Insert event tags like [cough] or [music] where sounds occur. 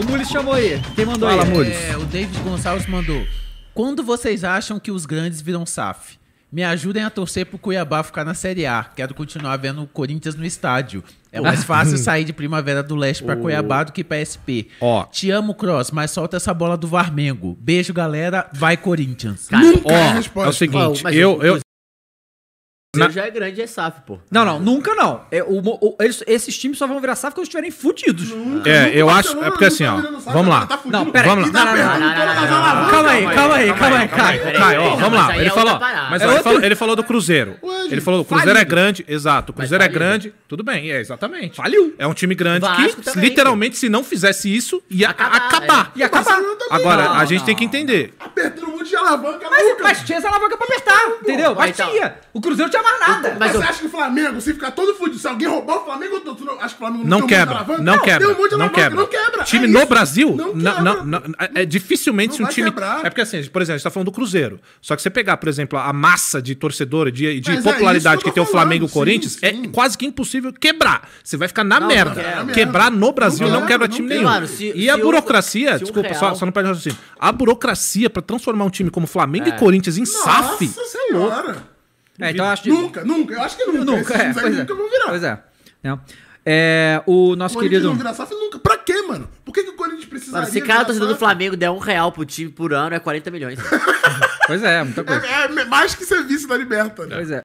O Mules chamou aí. Quem mandou Fala, aí? Mules. É, o David Gonçalves mandou. Quando vocês acham que os grandes viram SAF? Me ajudem a torcer pro Cuiabá ficar na Série A. Quero continuar vendo o Corinthians no estádio. É mais fácil [laughs] sair de Primavera do Leste pra Cuiabá do que pra SP. Ó. Te amo, Cross, mas solta essa bola do Varmengo. Beijo, galera. Vai, Corinthians. Ó, é o seguinte, mas eu, eu, Na- já é grande, é SAF, pô. Não, não, nunca não. É, o- o- eles- esses times só vão virar SAF quando estiverem fudidos. é, eu acho, é porque assim, ó, vamos lá. Não, pera Vamos aí. lá. Não, Calma aí, calma aí, calma aí, Caio. Caio, ó, vamos lá. Ele é falou, mas É ele, falou, ele falou do Cruzeiro. Ele falou, o Cruzeiro é grande, exato. O Cruzeiro é grande, tudo bem, é exatamente. Faliu. É um time grande que, literalmente, se não fizesse isso, ia Acabar, acabar. E acabar. Agora, a gente tem que entender. Apertando um de alavanca, Mas, maluca. mas tinha essa alavanca pra apertar, entendeu? Mas então. tinha. O Cruzeiro não tinha mais nada. Mas Mas você eu- acha que o Flamengo, se ficar todo fudido, se alguém roubar o Flamengo, tu, tu não, acha que o Flamengo Não tem um monte de quebra, alavanca? não quebra, Tem um monte de não alavanca, quebra. Não quebra. Time é no. Brasil, não não, quebra. não, não- é dificilmente Não se um time. quebrar. É porque assim, por exemplo, a gente tá falando do Cruzeiro. Só que você pegar, por exemplo, a massa de torcedor, de, de é popularidade isso que que, eu tem tô o Flamengo e o Corinthians, sim, sim. é quase que impossível quebrar. Você vai ficar na Não, merda. não quebra. Quebrar no Brasil Não não, quebra, quebra não time quebra. nenhum. E a um- burocracia, um desculpa, só, só não perde o raciocínio. A burocracia pra transformar um time como Flamengo e É. Corinthians em SAF, Nossa você é louco. senhora. É, então eu acho que. Nunca, nunca. Eu acho que nunca. Nunca, é. Pois é. nunca vão virar. Pois é. Né? É, o nosso O querido. não virar SAF nunca. Pra quê, mano? Por que, que o Corinthians precisa Mano, se cada torcedor do Flamengo der um real pro time por ano, é 40 milhões. [laughs] Pois é, muita coisa. É, é mais que ser vice da Liberta, né? Pois é.